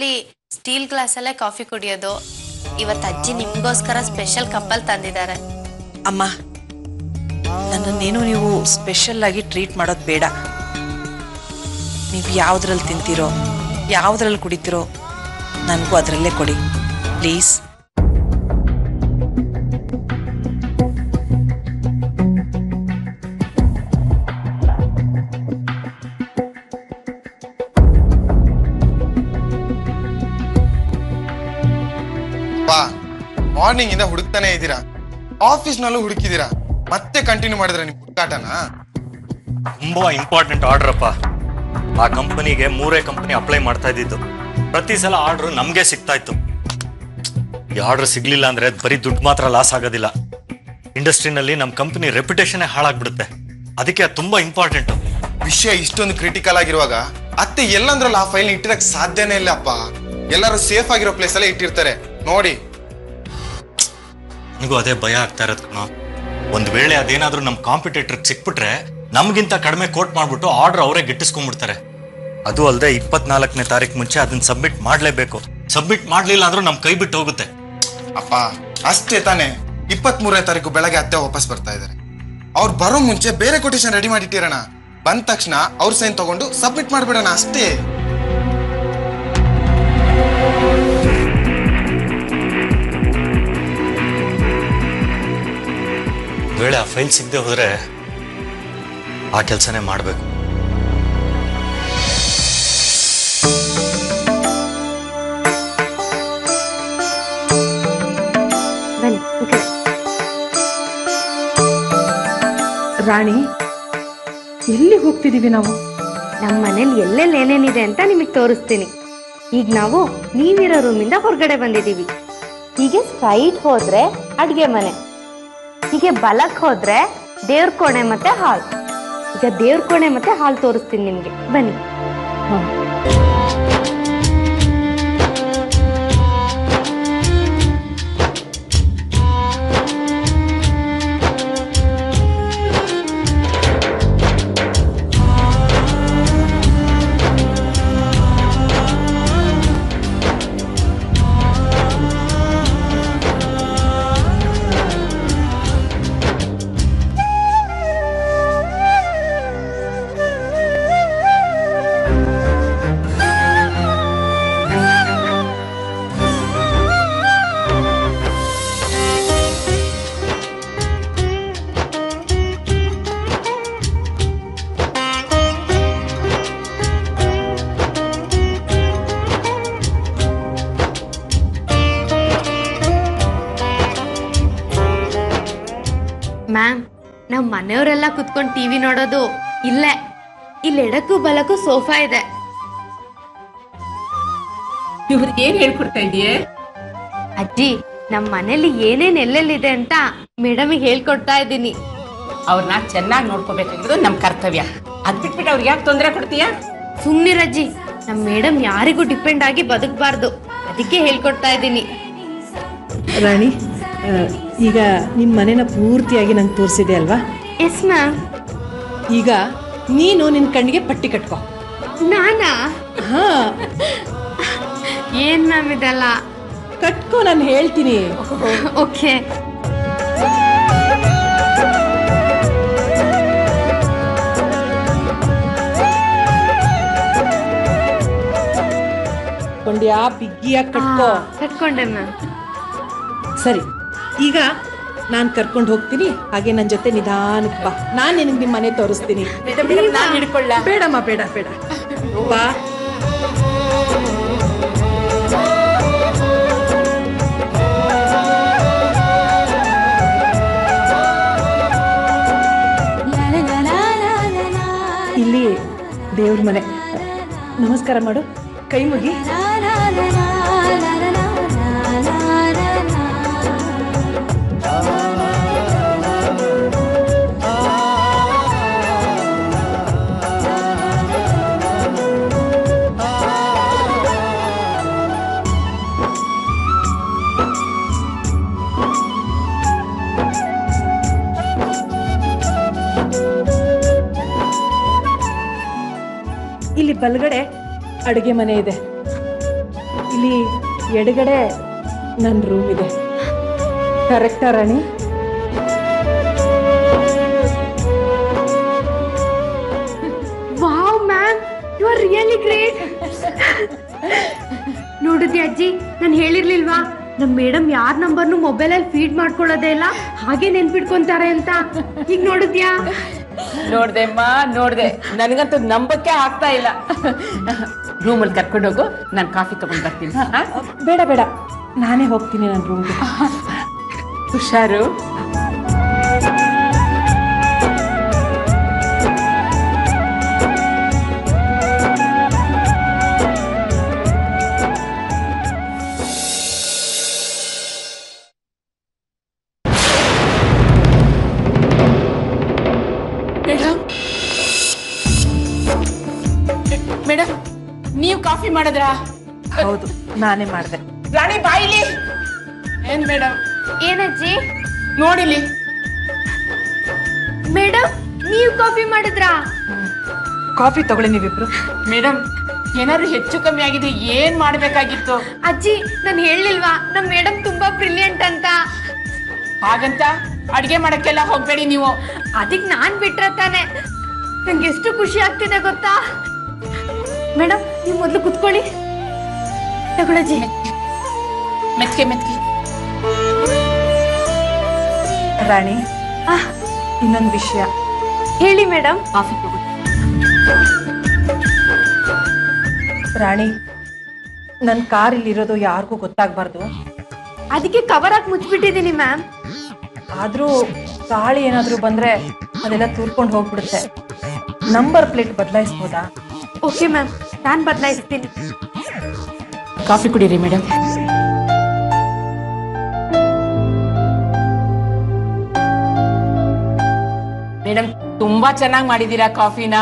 ನಾ steel glass ಅಲ್ಲೇ coffee ಕುಡಿಯೋದು. ಇವತ್ತು ಅಜ್ಜಿ ನಿಮ್ಗೋಸ್ಕರ ಸ್ಪೆಷಲ್ ಕಪ್ಪಲ್ ತಂದಿದ್ದಾರೆ. ಅಮ್ಮ, ನನ್ನನ್ನೇನು ನೀವು ಸ್ಪೆಷಲ್ ಆಗಿ ಟ್ರೀಟ್ ಮಾಡೋದು ಬೇಡ. ನೀವು ಯಾವುದ್ರಲ್ಲಿ ತಿಂತೀರೋ, ಯಾವುದ್ರಲ್ಲಿ ಕುಡಿತೀರೋ, ನನಗೂ ಅದರಲ್ಲೇ ಕೊಡಿ. ಪ್ಲೀಸ್ ಮಾರ್ನಿಂಗ್ ಇಂದ ಹುಡುಕ್ತಾನೆ ಇದ್ದೀರಾ? ಆಫೀಸ್ ನಲ್ಲೂ ಹುಡುಕಿದೀರಾ ಮತ್ತೆ ಕಂಟಿನ್ಯೂ ಮಾಡಿದ್ರೆ ನಿಮ್ ಹುಡುಕಾಟನ? ತುಂಬಾ ಇಂಪಾರ್ಟೆಂಟ್ ಆರ್ಡರ್ ಅಪ್ಪ ಆ ಕಂಪನಿಗೆ ಮೂರೇ ಕಂಪನಿ ಅಪ್ಲೈ ಮಾಡ್ತಾ ಇದ್ದಿದ್ದು. ಪ್ರತಿ ಸಲ ಆರ್ಡರ್ ನಮ್ಗೆ ಸಿಗ್ತಾ ಇತ್ತು. ಈ ಆರ್ಡರ್ ಸಿಗ್ಲಿಲ್ಲ ಅಂದ್ರೆ ಬರೀ ದುಡ್ಡು ಮಾತ್ರ ಲಾಸ್ ಆಗೋದಿಲ್ಲ. ಇಂಡಸ್ಟ್ರಿನಲ್ಲಿ ನಮ್ಮ ಕಂಪನಿ ರೆಪ್ಯುಟೇಷನ್ ಹಾಳಾಗ್ಬಿಡುತ್ತೆ. ಅದಕ್ಕೆ ಅದು ತುಂಬಾ ಇಂಪಾರ್ಟೆಂಟ್ ವಿಷಯ ಇಷ್ಟೊಂದು ಕ್ರಿಟಿಕಲ್ ಆಗಿರುವಾಗ ಅತ್ತೆ ಎಲ್ಲಂದ್ರಲ್ಲಿ ಆ ಫೈಲ್ ಇಟ್ಟಿರಕ್ ಸಾಧ್ಯನೇ ಇಲ್ಲ ಅಪ್ಪ ಎಲ್ಲರೂ ಸೇಫ್ ಆಗಿರೋ ಪ್ಲೇಸ್ ಅಲ್ಲೇ ಇಟ್ಟಿರ್ತಾರೆ. ನೋಡಿ ನನಗೂ ಅದೇ ಭಯ ಆಗ್ತಾ ಇರೋದು ಕಣ. ಒಂದು ವೇಳೆ ಅದೇನಾದ್ರೂ ನಮ್ಮ ಕಾಂಪಿಟೇಟರ್ ಸಿಕ್ಬಿಟ್ರೆ, ನಮಗಿಂತ ಕಡಿಮೆ ಕೋಟ್ ಮಾಡಿಬಿಟ್ಟು ಆರ್ಡರ್ ಅವರೇ ಗಿಟ್ಟಿಸ್ಕೊಂಡ್ಬಿಡ್ತಾರೆ. ಅದು ಅಲ್ಲದೆ ಇಪ್ಪತ್ನಾಲ್ಕನೇ ತಾರೀಕು ಮುಂಚೆ ಅದನ್ನ ಸಬ್ಮಿಟ್ ಮಾಡಲೇಬೇಕು. ಸಬ್ಮಿಟ್ ಮಾಡಲಿಲ್ಲ ಅಂದ್ರೂ ನಮ್ಮ ಕೈ ಬಿಟ್ಟು ಹೋಗುತ್ತೆ. ಅಪ್ಪ, ಅಷ್ಟೇ ತಾನೇ. ಇಪ್ಪತ್ತ್ ಮೂರನೇ ತಾರೀಕು ಬೆಳಗ್ಗೆ ಅತ್ತೆ ವಾಪಸ್ ಬರ್ತಾ ಇದ್ದಾರೆ ಅವ್ರು ಬರೋ ಮುಂಚೆ ಬೇರೆ ಕೊಟೇಶನ್ ರೆಡಿ ಮಾಡಿಟ್ಟಿರೋಣ. ಬಂದ ತಕ್ಷಣ ಅವ್ರ ಸೈನ್ ತಗೊಂಡು ಸಬ್ಮಿಟ್ ಮಾಡಿಬಿಡೋಣ ಅಷ್ಟೇ. ವೇಳೆ ಆ ಫೈಲ್ ಸಿಗದೆ ಹೋದ್ರೆ ಆ ಕೆಲಸನೇ ಮಾಡಬೇಕು. ರಾಣಿ ಎಲ್ಲಿ ಹೋಗ್ತಿದೀವಿ ನಾವು? ನಮ್ಮ ಮನೇಲಿ ಎಲ್ಲೆಲ್ಲಿ ಏನೇನಿದೆ ಅಂತ ನಿಮಗೆ ತೋರಿಸ್ತೀನಿ. ಈಗ ನಾವು ನೀವಿರೋ ರೂಮಿಂದ ಹೊರಗಡೆ ಬಂದಿದ್ದೀವಿ ಹೀಗೆ ಸ್ಟ್ರೈಟ್ ಹೋದ್ರೆ ಅಡ್ಗೆ ಮನೆ. ಹೀಗೆ ಬಲಕ್ ಹೋದ್ರೆ ದೇವ್ರ ಕೋಣೆ ಮತ್ತೆ ಹಾಲ್. ಈಗ ದೇವ್ರ ಕೋಣೆ ಮತ್ತೆ ಹಾಲ್ ತೋರಿಸ್ತೀನಿ ನಿಮ್ಗೆ. ಬನ್ನಿ. ಕುತ್ಕೊಂಡು ಟಿವಿ ನೋಡೋದು ಇಲ್ಲೇ. ಇಲ್ಲಿ ಎಡಕ್ಕೂ ಬಲಕ್ಕೂ ಸೋಫಾ ಇದೆ. ಇವ್ರಿಗೆ ಏನ್ ಹೇಳ್ಕೊಡ್ತಾ ಇದೀಯೇ ಅಜ್ಜಿ ನಮ್ ಮನೇಲಿ ಏನೇನ್ ಎಲ್ಲೆಲ್ಲಿದೆ ಅಂತ ಮೇಡಮ್ ಹೇಳ್ಕೊಡ್ತಾ ಇದ್ದೀನಿ. ಅವ್ರನ್ನ ಚೆನ್ನಾಗಿ ನೋಡ್ಕೋಬೇಕಾಗಿರೋದು ನಮ್ ಕರ್ತವ್ಯ. ಅದ್ ಬಿಟ್ಬಿಟ್ಟು ಅವ್ರಿಗೆ ಯಾಕೆ ತೊಂದರೆ ಕೊಡ್ತೀಯಾ? ಸುಮ್ನಿರಜ್ಜಿ ನಮ್ ಮೇಡಮ್ ಯಾರಿಗೂ ಡಿಪೆಂಡ್ ಆಗಿ ಬದುಕಬಾರ್ದು. ಅದಕ್ಕೆ ಹೇಳ್ಕೊಡ್ತಾ ಇದ್ದೀನಿ. ರಾಣಿ ಈಗ ನಿಮ್ಮ ಮನೇನ ಪೂರ್ತಿಯಾಗಿ ನಂಗೆ ತೋರಿಸಿದೆ ಅಲ್ವಾ? ಎಸ್ ಮ್ಯಾಮ್ ಈಗ ನೀನು ನಿನ್ನ ಕಣ್ಣಿಗೆ ಪಟ್ಟಿ ಕಟ್ಕೋ. ನಾನಾ? ಹಾ. ಏನ್ ಮ್ಯಾಮ್ ಇದೆಲ್ಲ? ಕಟ್ಕೋ ನಾನು ಹೇಳ್ತೀನಿ. ಓಕೆ ಬಿಗ್ಗಿಯಾಗಿ ಕಟ್ಕೋ. ಕಟ್ಕೊಂಡೆ ಮ್ಯಾಮ್ ಸರಿ ಈಗ ನಾನು ಕರ್ಕೊಂಡು ಹೋಗ್ತೀನಿ. ಹಾಗೆ ನನ್ನ ಜೊತೆ ನಿಧಾನಕ್ಕೆ ಬಾ. ನಾನು ನಿನಗೆ ನಿಮ್ಮ ಮನೆ ತೋರಿಸ್ತೀನಿ. ನಾನು ಹಿಡ್ಕೊಳ್ಳ. ಬೇಡಮ್ಮ ಬೇಡ ಬೇಡ. ಬಾ. ಇಲ್ಲಿ ದೇವ್ರ ಮನೆ. ನಮಸ್ಕಾರ ಮಾಡು. ಕೈ ಮುಗಿ. ಬಲಗಡೆ ಅಡುಗೆ ಮನೆ ಇದೆ. ಇಲ್ಲಿ ಎಡಗಡೆ ನನ್ನ ರೂಮ್ ಇದೆ. ಕರೆಕ್ಟಾ Rani? Wow ma'am you are really great ನೋಡಿದ್ಯಾ ಅಜ್ಜಿ, ನಾನು ಹೇಳಿರ್ಲಿಲ್ವಾ? ನಮ್ ಮೇಡಮ್ ಯಾರ ನಂಬರ್ನು ಮೊಬೈಲಲ್ಲಿ ಫೀಡ್ ಮಾಡ್ಕೊಳ್ಳೋದೇ ಇಲ್ಲ, ಹಾಗೆ ನೆನ್ಪಿಟ್ಕೊಂತಾರೆ ಅಂತ. ಈಗ ನೋಡಿದ್ಯಾ? ನೋಡ್ದೆ ಅಮ್ಮ ನೋಡ್ದೆ. ನನಗಂತೂ ನಂಬಕ್ಕೆ ಆಗ್ತಾ ಇಲ್ಲ. ರೂಮಲ್ಲಿ ಕರ್ಕೊಂಡೋಗು ನಾನು ಕಾಫಿ ತಗೊಂಡ್ ಬರ್ತೀನಿ? ಬೇಡ ಬೇಡ. ನಾನೇ ಹೋಗ್ತೀನಿ ನನ್ನ ರೂಮ್ಗೆ ಹುಷಾರು. ಮಾಡಿದ್ರಾ? ಹೌದು ನಾನೇ ಮಾಡಿದೆ. ರಾಣಿ ಬಾಯಿಲಿ. ಏನ್ ಮೇಡಮ್ ಏನಜ್ಜಿ? ನೋಡಿಲಿ. ಮೇಡಮ್ ನೀವು ಕಾಫಿ ಮಾಡಿದ್ರಾ? ಕಾಫಿ ತಗೊಳ್ಳಿ ನೀವಿಬ್ರು. ಮೇಡಮ್ ಏನಾದ್ರು ಹೆಚ್ಚು ಕಮ್ಮಿ ಆಗಿದೆ ಏನ್ ಮಾಡ್ಬೇಕಾಗಿತ್ತು? ಅಜ್ಜಿ ನಾನು ಹೇಳಿಲ್ವಾ ನಮ್ ಮೇಡಮ್ ತುಂಬಾ ಬ್ರಿಲಿಯಂಟ್ ಅಂತ. ಹಾಗಂತ ಅಡ್ಗೆ ಮಾಡಕ್ಕೆಲ್ಲ ಹೋಗ್ಬೇಡಿ ನೀವು. ಅದಕ್ಕೆ ನಾನ್ ಬಿಟ್ರ ತಾನೆ. ನಂಗೆ ಎಷ್ಟು ಖುಷಿ ಆಗ್ತಿದೆ ಗೊತ್ತಾ? ಮೇಡಮ್ ನೀವು ಮೊದಲು ಕುತ್ಕೊಳ್ಳಿ. ತಗೊಳಜಿ ಮೆತ್ಕೆ ಮೆತ್ಕೆ ರಾಣಿ ಇನ್ನೊಂದು ವಿಷಯ. ಹೇಳಿ ಮೇಡಮ್. ಕಾಫಿ ತಗೋ ರಾಣಿ ನನ್ನ ಕಾರ್ ಇಲ್ಲಿರೋದು ಯಾರಿಗೂ ಗೊತ್ತಾಗಬಾರ್ದು. ಅದಕ್ಕೆ ಕವರ್ ಹಾಕಿ ಮುಚ್ಚಿಬಿಟ್ಟಿದ್ದೀನಿ ಮ್ಯಾಮ್. ಆದರೂ ಗಾಳಿ ಏನಾದರೂ ಬಂದರೆ ಅದೆಲ್ಲ ತೂರ್ಕೊಂಡು ಹೋಗ್ಬಿಡುತ್ತೆ. ನಂಬರ್ ಪ್ಲೇಟ್ ಬದಲಾಯಿಸ್ಬೋದಾ? ಓಕೆ ಮ್ಯಾಮ್ ನಾನು ಬದಲಾಯಿಸ್ತೀನಿ ಕಾಫಿ ಕುಡೀರಿ ಮೇಡಮ್ ಮೇಡಮ್ ತುಂಬಾ ಚೆನ್ನಾಗಿ ಮಾಡಿದೀರಾ ಕಾಫಿನ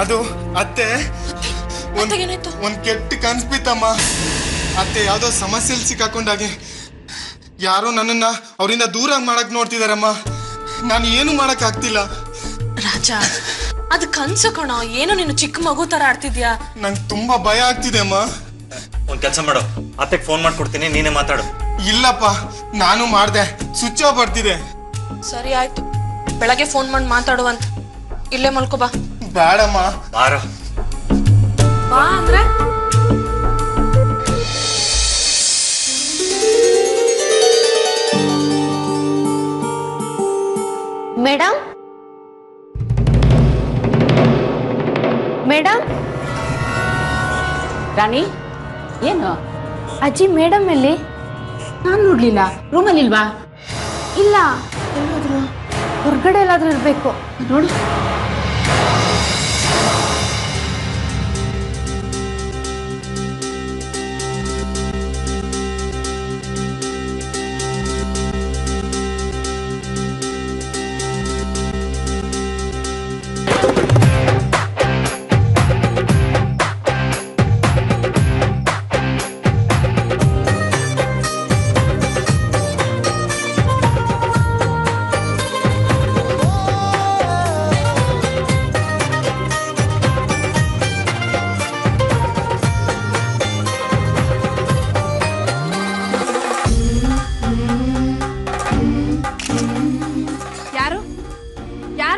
ಅದು ಅತ್ತೆ. ಒಂದ್ ಒಂದ್ ಕೆಟ್ಟ ಕನ್ಸ್ ಬಿತ್ತಮ್ಮ. ಅತ್ತೆ ಯಾವ್ದೋ ಸಮಸ್ಯೆಲಿ ಸಿಕ್ಕಾಕೊಂಡಾಗೆ. ಯಾರೋ ನನ್ನನ್ನ ಅವರಿಂದ ದೂರ ಮಾಡಕ್ ನೋಡ್ತಿದಾರಮ್ಮ. ನಾನು ಏನು ಮಾಡಕ್ ಆಗ್ತಿಲ್ಲ. ರಾಜ ಅದು ಕನ್ಸು ಕಣ. ಏನೋ ನೀನು ಚಿಕ್ಕ ಮಗು ತರ ಆಡ್ತಿದ್ಯಾ? ನಂಗೆ ತುಂಬಾ ಭಯ ಆಗ್ತಿದೆ ಅಮ್ಮ ಒಂದ್ ಕೆಲಸ ಮಾಡು. ಅತ್ತೆಗೆ ಫೋನ್ ಮಾಡ್ಕೊಡ್ತೀನಿ ನೀನೇ ಮಾತಾಡು. ಇಲ್ಲಪ್ಪ ನಾನು ಮಾಡ್ದೆ. ಸ್ವಿಚ್ ಆಫ್ ಬರ್ತಿದೆ. ಸರಿ ಆಯ್ತು. ಬೆಳಗ್ಗೆ ಫೋನ್ ಮಾಡಿ ಮಾತಾಡುವಂತ ಇಲ್ಲೇ ಮಲ್ಕೋ ಬಾ. ಬೇಡಮ್ಮ. ಬಾರೋ. ಬಾ ಅಂದ್ರೆ? ಮೇಡಮ್ ಮೇಡಮ್ ರಾಣಿ ಏನು? ಅಜ್ಜಿ ಮೇಡಮ್ ಎಲ್ಲಿ? ನಾನು ನೋಡ್ಲಿಲ್ಲ. ರೂಮಲ್ಲಿ ಇಲ್ವಾ ಇಲ್ಲ. ಎಲ್ಲಾದ್ರು ಹೊರಗಡೆ ಎಲ್ಲಾದ್ರೂ ಇರಬೇಕು. ನೋಡು.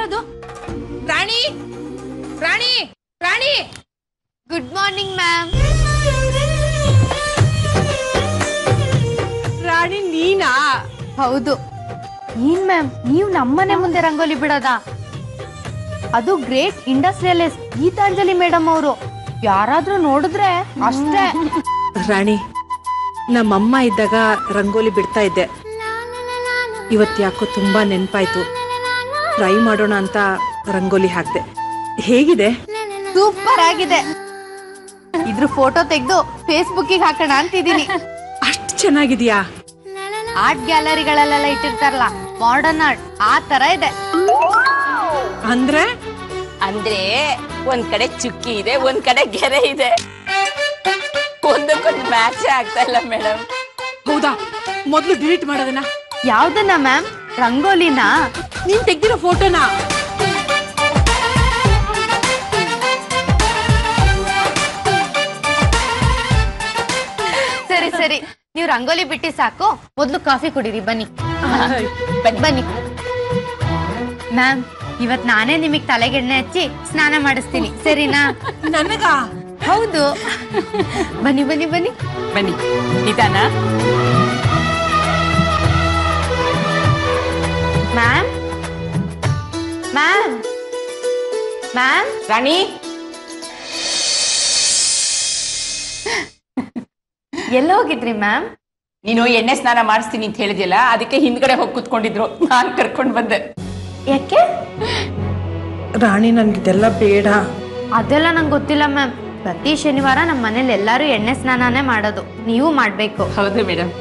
ಯಾರದು? ಪ್ರಾಣಿ ಪ್ರಾಣಿ ಪ್ರಾಣಿ ಗುಡ್ ಮಾರ್ನಿಂಗ್ ಮ್ಯಾಮ್ ರಾಣಿ ನೀನಾ? ಹೌದು. ನೀನ್ ಮ್ಯಾಮ್ ನೀವು ನಮ್ಮನೆ ಮುಂದೆ ರಂಗೋಲಿ ಬಿಡದ? ಅದು ಗ್ರೇಟ್ ಇಂಡಸ್ಟ್ರಿಯಲಿಸ್ಟ್ ಗೀತಾಂಜಲಿ ಮೇಡಮ್ ಅವರು. ಯಾರಾದ್ರೂ ನೋಡಿದ್ರೆ ಅಷ್ಟೇ. ರಾಣಿ ನಮ್ಮಮ್ಮ ಇದ್ದಾಗ ರಂಗೋಲಿ ಬಿಡ್ತಾ ಇದ್ದೆ. ಇವತ್ತು ಯಾಕೋ ತುಂಬಾ ನೆನಪಾಯ್ತು. ಟ್ರೈ ಮಾಡೋಣ ಅಂತ ರಂಗೋಲಿ ಹಾಕ್ದೆ. ಹೇಗಿದೆ? ಸೂಪರ್ ಆಗಿದೆ. ಇದ್ರ ಫೋಟೋ ತೆಗೆದು ಫೇಸ್ಬುಕ್ಕಿಗೆ ಹಾಕೋಣ ಅಂತಿದ್ದೀನಿ. ಅಷ್ಟು ಚೆನ್ನಾಗಿದ್ಯಾ? ಆರ್ಟ್ ಗ್ಯಾಲರಿಗಳಲ್ಲೆಲ್ಲ ಇಟ್ಟಿರ್ತಾರಲ್ಲ ಮಾಡರ್ನ್ ಆರ್ಟ್ ಆ ತರ ಇದೆ. ಅಂದ್ರೆ? ಅಂದ್ರೆ ಒಂದ್ ಕಡೆ ಚುಕ್ಕಿ ಇದೆ ಒಂದ್ ಕಡೆ ಗೆರೆ ಇದೆ. ಒಂದಕ್ಕೊಂದು ಮ್ಯಾಚ್ ಆಗ್ತಾ ಇಲ್ಲ ಮೇಡಮ್ ಹೌದಾ? ಮೊದ್ಲು ಡಿಲೀಟ್ ಮಾಡೋದನ್ನ? ಯಾವ್ದನ್ನ ಮ್ಯಾಮ್ ರಂಗೋಲಿನಾ? ನೀನ್ ತೆಗ್ದಿರೋ ಫೋಟೋನಾ? ಸರಿ ಸರಿ. ನೀವು ರಂಗೋಲಿ ಬಿಟ್ಟಿ ಸಾಕು. ಮೊದ್ಲು ಕಾಫಿ ಕುಡೀರಿ ಬನ್ನಿ. ಬನ್ನಿ. ಮ್ಯಾಮ್ ಇವತ್ ನಾನೇ ನಿಮಗ್ ತಲೆಗೆಣ್ಣೆ ಹಚ್ಚಿ ಸ್ನಾನ ಮಾಡಿಸ್ತೀನಿ. ಸರಿನಾ? ನನಗ? ಹೌದು. ಬನ್ನಿ ಬನ್ನಿ ಬನ್ನಿ. ಬನ್ನಿ. ನಿಧಾನ. ಮ್ಯಾಮ್ ಮ್ಯಾಮ್ ಮ್ಯಾಮ್ ರಾಣಿ ಎಲ್ಲೋಗಿದ್ರಿ ಮ್ಯಾಮ್ ನೀನು ಎಣ್ಣೆ ಸ್ನಾನ ಮಾಡಿಸ್ತೀನಿ ಅಂತ ಹೇಳಿದ್ಯಲ್ಲ ಅದಕ್ಕೆ ಹಿಂದ್ಗಡೆ ಹೋಗಿ ಕುತ್ಕೊಂಡಿದ್ರು. ನಾನ್ ಕರ್ಕೊಂಡ್ ಬಂದೆ. ಯಾಕೆ? ರಾಣಿ ನನ್ಗಿದೆಲ್ಲ ಬೇಡ. ಅದೆಲ್ಲ ನಂಗೆ ಗೊತ್ತಿಲ್ಲ ಮ್ಯಾಮ್ ಪ್ರತಿ ಶನಿವಾರ ನಮ್ಮ ಮನೇಲಿ ಎಲ್ಲರೂ ಎಣ್ಣೆ ಸ್ನಾನನೇ ಮಾಡೋದು. ನೀವು ಮಾಡಬೇಕು. ಹೌದು ಮೇಡಮ್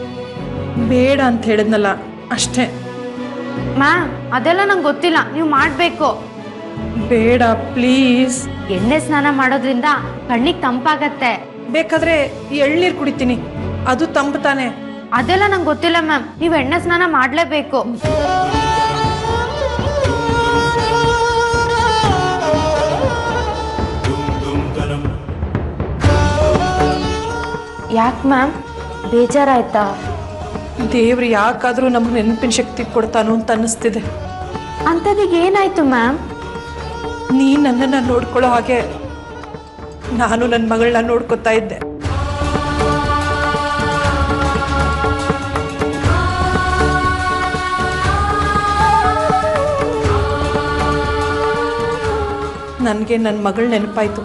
ಬೇಡ ಅಂತ ಹೇಳಿದ್ನಲ್ಲ ಅಷ್ಟೇ. ಮ್ಯಾಮ್ ಅದೆಲ್ಲ ನಂಗೆ ಗೊತ್ತಿಲ್ಲ. ನೀವು ಮಾಡಬೇಕು. ಬೇಡ ಪ್ಲೀಸ್. ಎಣ್ಣೆ ಸ್ನಾನ ಮಾಡೋದ್ರಿಂದ ಕಣ್ಣಿಗೆ ತಂಪಾಗತ್ತೆ. ಬೇಕಾದ್ರೆ ಎಳ್ನೀರ್ ಕುಡಿತೀನಿ. ಅದು ತಂಪು ತಾನೆ. ಅದೆಲ್ಲ ನಂಗೆ ಗೊತ್ತಿಲ್ಲ ಮ್ಯಾಮ್. ನೀವು ಎಣ್ಣೆ ಸ್ನಾನ ಮಾಡಲೇಬೇಕು. ಯಾಕೆ ಮ್ಯಾಮ್? ಬೇಜಾರಾಯ್ತಾ? ದೇವ್ರು ಯಾಕಾದ್ರೂ ನಮ್ಗೆ ನೆನಪಿನ ಶಕ್ತಿ ಕೊಡ್ತಾನೋ ಅಂತ ಅನ್ನಿಸ್ತಿದೆ. ಅಂಥದಿಗೆ ಏನಾಯ್ತು ಮ್ಯಾಮ್? ನೀ ನನ್ನನ್ನ ನೋಡ್ಕೊಳ್ಳೋ ಹಾಗೆ ನಾನು ನನ್ನ ಮಗಳನ್ನ ನೋಡ್ಕೊತಾ ಇದ್ದೆ. ನನಗೆ ನನ್ನ ಮಗಳು ನೆನಪಾಯ್ತು.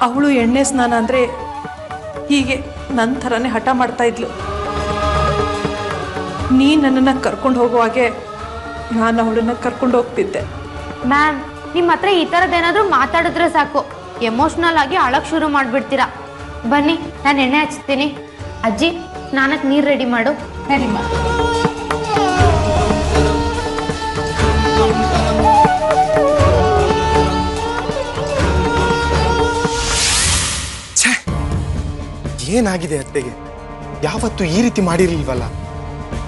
ಅವಳು ಎಣ್ಣೆ ಸ್ನಾನ ಅಂದರೆ ಹೀಗೆ ನನ್ನ ಥರನೇ ಹಠ ಮಾಡ್ತಾ ಇದ್ಲು. ನೀ ನನ್ನನ್ನು ಕರ್ಕೊಂಡು ಹೋಗುವಾಗೆ ನಾನು ಅವಳನ್ನು ಕರ್ಕೊಂಡು ಹೋಗ್ತಿದ್ದೆ. ಮ್ಯಾಮ್ ನಿಮ್ಮ ಹತ್ರ ಈ ಥರದ್ದೇನಾದರೂ ಮಾತಾಡಿದ್ರೆ ಸಾಕು. ಎಮೋಷ್ನಲ್ ಆಗಿ ಅಳಕ್ಕೆ ಶುರು ಮಾಡಿಬಿಡ್ತೀರಾ. ಬನ್ನಿ ನಾನು ಎಣ್ಣೆ ಹಚ್ತೀನಿ. ಅಜ್ಜಿ ನಾನಕ್ಕೆ ನೀರು ರೆಡಿ ಮಾಡು. ಸರಿ ಮ್ಯಾಮ್. ಏನಾಗಿದೆ ಅತ್ತೆಗೆ? ಯಾವತ್ತು ಈ ರೀತಿ ಮಾಡಿರ್ಲಿಲ್ವಲ್ಲ?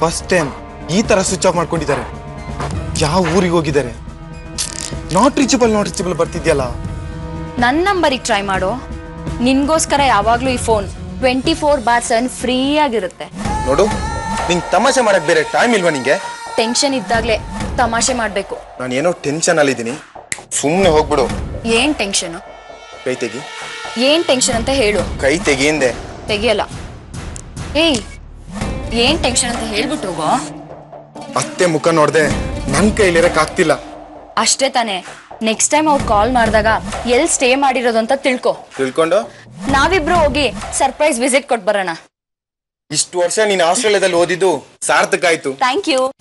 ಫಸ್ಟ್ ಟೈಮ್ ಈ ತರ ಸ್ವಿಚ್ ಆಫ್ ಮಾಡ್ಕೊಂಡಿದ್ದಾರೆ. ಯಾವ ಊರಿಗೆ ಹೋಗಿದ್ದಾರೆ? ನಾಟ್ ರೀಚಬಲ್ ನಾಟ್ ರೀಚಬಲ್ ಬರ್ತಿದ್ಯಲ್ಲ? ನನ್ನ ನಂಬರಿಗೆ ಟ್ರೈ ಮಾಡು. ನಿನ್ಗೋಸ್ಕರ ಯಾವಾಗ್ಲೂ ಈ phone twenty four by seven free ಆಗಿರುತ್ತೆ. ನೋಡು ನಿಂಗೆ ತಮಾಷೆ ಮಾಡಕ್ ಬೇರೆ ಟೈಮ್ ಇಲ್ವಾ ನಿಂಗೆ? ಟೆನ್ಷನ್ ಇದ್ದಾಗ್ಲೇ ತಮಾಷೆ ಮಾಡ್ಬೇಕು. ನಾನು ಏನೋ ಟೆನ್ಷನ್ ಅಲ್ಲಿದ್ದೀನಿ ಸುಮ್ಮನೆ ಹೋಗ್ಬಿಡು. ಏನ್ ಟೆನ್ಷನ್ ಕೈ ತೆಗಿ. ಏನ್ ಟೆನ್ಷನ್ ಅಂತ ಹೇಳು. ಕೈ ತೆಗಿಯಿಂದೆ ತೆಗಿಯಲ್ಲ. ಏಯ್ ಏನ್ ಟೆನ್ಷನ್ ಅಂತ ಹೇಳ್ಬಿಟ್ಟು ಹೋಗೋ? ಅತ್ತೆ ಮುಖ ನೋಡ್ದೆ ನನ್ ಕೈಲಿರಕ್ ಆಗ್ತಿಲ್ಲ. ಅಷ್ಟೇ ತಾನೆ. ನೆಕ್ಸ್ಟ್ ಟೈಮ್ ಅವ್ರು ಕಾಲ್ ಮಾಡಿದಾಗ ಎಲ್ ಸ್ಟೇ ಮಾಡಿರೋದು ಅಂತ ತಿಳ್ಕೊ. ತಿಳ್ಕೊಂಡು? ನಾವಿಬ್ರು ಹೋಗಿ ಸರ್ಪ್ರೈಸ್ ವಿಸಿಟ್ ಕೊಟ್ ಬರೋಣ. ಇಷ್ಟು ವರ್ಷ ನೀನ್ ಆಸ್ಟ್ರೇಲಿಯಾದಲ್ಲಿ ಓದಿದ್ದು ಸಾರ್ಥಕ ಆಯ್ತು. ಥ್ಯಾಂಕ್ ಯು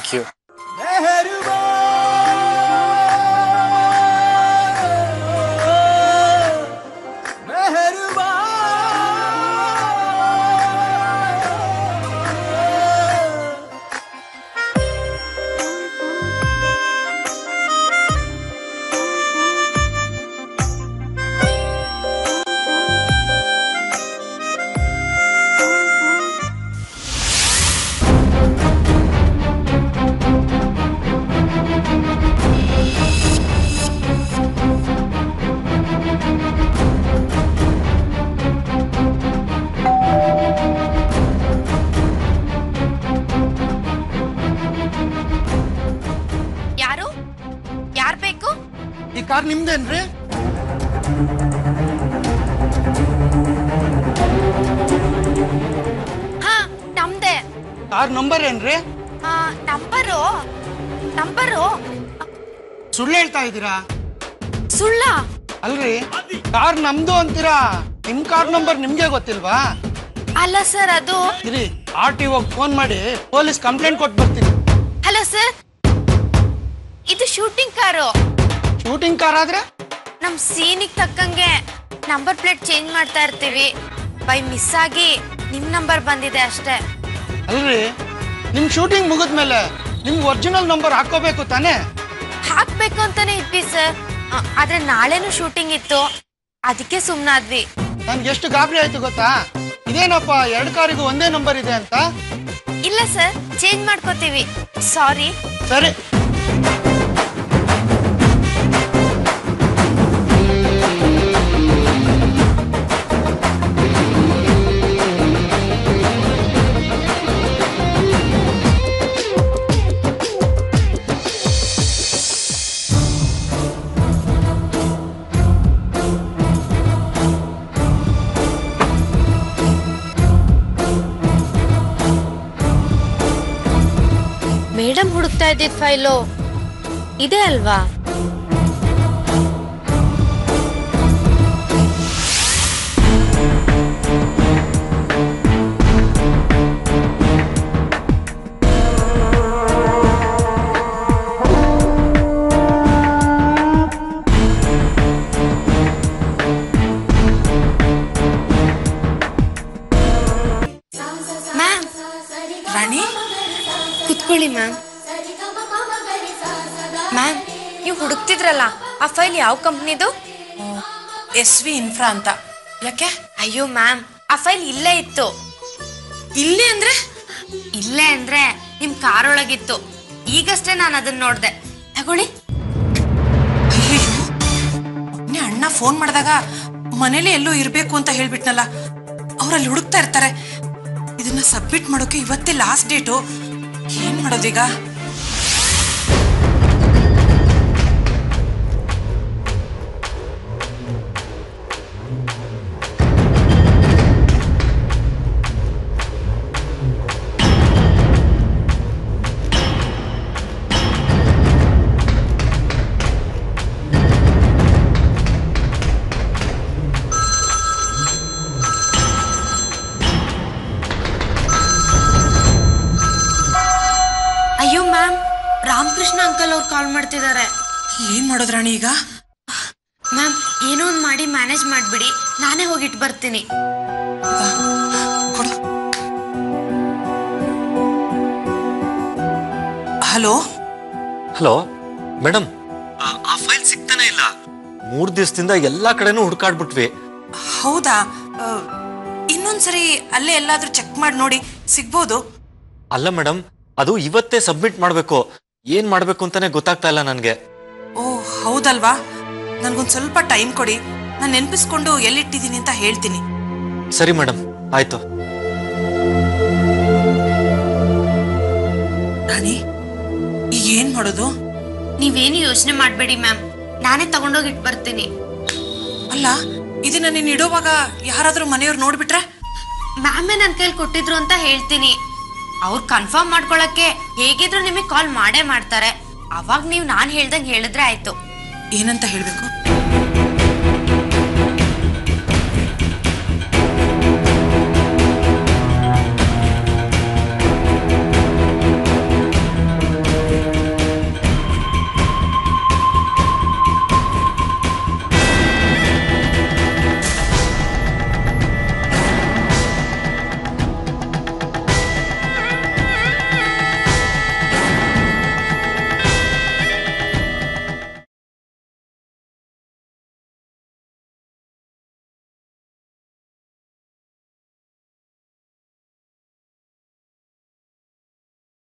ಥ್ಯಾಂಕ್ ಯು ನಿಮ್ದೇನ್ರಿ ಹಾ ನಮ್ದೆ. ಕಾರ್ ನಂಬರ್ ಏನ್ರಿ? ಆ, ನಂಬರು ನಂಬರು ಸುಳ್ಳು ಹೇಳ್ತಾ ಇದ್ದೀರಾ? ಸುಳ್ಳ? ಅಲ್ರಿ ಕಾರ್ ನಮ್ದು ಅಂತೀರಾ? ನಿಮ್ ಕಾರ್ ನಂಬರ್ ನಿಮ್ಗೆ ಗೊತ್ತಿಲ್ವಾ? ಅಲ್ಲ ಸರ್ ಅದು ಇರಿ ಆರ್ ಟಿ ಫೋನ್ ಮಾಡಿ ಪೊಲೀಸ್ ಕಂಪ್ಲೇಂಟ್ ಕೊಟ್ಟು ಬರ್ತೀನಿ ಹಲೋ ಸರ್ ಇದು ಶೂಟಿಂಗ್ ಕಾರು ಶೂಟಿಂಗ್ ಕಾರ್ ಆದ್ರೆ? ನಮ್ ಸೀನಿಗೆ ತಕ್ಕಂಗೆ ನಂಬರ್ ಪ್ಲೇಟ್ ಚೇಂಜ್ ಮಾಡ್ತಾ ಇರ್ತೀವಿ. ಬೈ ಮಿಸ್ ಆಗಿ ನಿಮ್ ನಂಬರ್ ಬಂದಿದೆ ಅಷ್ಟೇ. ಅಲ್ರಿ? ನಿಮ್ ಶೂಟಿಂಗ್ ಮುಗಿದ್ಮೇಲೆ ನಿಮ್ ಒರಿಜಿನಲ್ ನಂಬರ್ ಹಾಕೋಬೇಕು ತಾನೇ? ಹಾಕ್ಬೇಕು ಅಂತಾನೆ ಇದ್ವಿ ಸರ್. ಆದ್ರೆ ನಾಳೆನೂ ಶೂಟಿಂಗ್ ಇತ್ತು. ಅದಕ್ಕೆ ಸುಮ್ನಾದ್ವಿ ನನ್ಗೆ ಎಷ್ಟು ಗಾಬರಿ ಆಯ್ತು ಗೊತ್ತಾ? ಇದೇನಪ್ಪ ಎರಡು ಕಾರಿಗೂ ಒಂದೇ ನಂಬರ್ ಇದೆ ಅಂತ? ಇಲ್ಲ ಸರ್ ಚೇಂಜ್ ಮಾಡ್ಕೋತೀವಿ. ಸಾರಿ ಸರಿ. ಹುಡುಕ್ತಾ ಫೈಲು ಇದೆ ಅಲ್ವಾ? ಯಾವ ಕಂಪ್ನಿದು? ಎಸ್ ವಿ ಇನ್ಫ್ರಾ ಅಂತ. ಯಾಕೆ? ಅಯ್ಯೋ ಮ್ಯಾಮ್ ಆ ಫೈಲ್ ಇಲ್ಲೇ ಇತ್ತು. ಇಲ್ಲೇ ಅಂದ್ರೆ? ಇಲ್ಲೇ ಅಂದ್ರೆ ನಿಮ್ ಕಾರ್ ಒಳಗಿತ್ತು ಈಗಷ್ಟೇ ನಾನು ಅದನ್ನ ನೋಡ್ದೆ. ತಗೊಳ್ಳಿ. ಅಣ್ಣ ಫೋನ್ ಮಾಡಿದಾಗ ಮನೇಲಿ ಎಲ್ಲೋ ಇರಬೇಕು ಅಂತ ಹೇಳ್ಬಿಟ್ನಲ್ಲ ಅವರಲ್ಲಿ ಹುಡುಕ್ತಾ ಇರ್ತಾರೆ. ಇದನ್ನ ಸಬ್ಮಿಟ್ ಮಾಡೋಕೆ ಇವತ್ತೇ ಲಾಸ್ಟ್ ಡೇಟು ಏನ್ ಮಾಡೋದೀಗ? ಮಾಡ್ತಿದ್ದಾರೆ ಏನ್ ಮಾಡೋದ್ ರಾಣಿ ಈಗ? ಮ್ಯಾಮ್ ಏನೋ ಒಂದು ಮಾಡಿ ಮ್ಯಾನೇಜ್ ಮಾಡ್ಬಿಡಿ. ನಾನೇ ಹೋಗಿಟ್ಟು ಬರ್ತೀನಿ. ಹಲೋ? ಹಲೋ ಮೇಡಮ್ ಆ ಫೈಲ್ ಸಿಗ್ತಾನೆ ಇಲ್ಲ. ಮೂರ್ ದಿವಸದಿಂದ ಎಲ್ಲಾ ಕಡೆನೂ ಹುಡುಕಾಡ್ಬಿಟ್ವಿ. ಹೌದಾ? ಇನ್ನೊಂದ್ಸರಿ ಅಲ್ಲೇ ಎಲ್ಲಾದ್ರೂ ಚೆಕ್ ಮಾಡಿ ನೋಡಿ ಸಿಗ್ಬೋದು? ಅಲ್ಲ ಮೇಡಮ್ ಅದು ಇವತ್ತೇ ಸಬ್ಮಿಟ್ ಮಾಡ್ಬೇಕು. ಏನ್ ಮಾಡ್ಬೇಕು ಅಂತಾನೆ ಗೊತ್ತಾಗ್ತಾ ಇಲ್ಲ ನನ್ಗೆ. ಓ ಹೌದಲ್ವಾ? ನನ್ಗೊಂದ್ ಸ್ವಲ್ಪ ಟೈಮ್ ಕೊಡಿ. ನಾನು ನೆನ್ಪಿಸ್ಕೊಂಡು ಎಲ್ಲಿಟ್ಟಿದ್ದೀನಿ ಅಂತ ಹೇಳ್ತೀನಿ. ಸರಿ ಮೇಡಮ್ ಆಯ್ತು. ರಾಣಿ ಈಗ ಏನ್ ಮಾಡೋದು? ನೀವೇನು ಯೋಚನೆ ಮಾಡಬೇಡಿ ಮ್ಯಾಮ್. ನಾನೇ ತಗೊಂಡೋಗಿ ಇಟ್ ಬರ್ತೀನಿ. ಅಲ್ಲ ಇದನ್ನ ನೀನ್ ಇಡೋವಾಗ ಯಾರಾದ್ರೂ ಮನೆಯವ್ರು ನೋಡ್ಬಿಟ್ರೆ? ಮ್ಯಾಮೇ ನನ್ನ ಕೈಲಿ ಕೊಟ್ಟಿದ್ರು ಅಂತ ಹೇಳ್ತೀನಿ. ಅವ್ರು ಕನ್ಫರ್ಮ್ ಮಾಡ್ಕೊಳಕ್ಕೆ ಹೇಗಿದ್ರು ನಿಮಗೆ ಕಾಲ್ ಮಾಡೇ ಮಾಡ್ತಾರೆ. ಅವಾಗ ನೀವು ನಾನು ಹೇಳ್ದಂಗೆ ಹೇಳಿದ್ರೆ ಆಯ್ತು. ಏನಂತ ಹೇಳ್ಬೇಕು?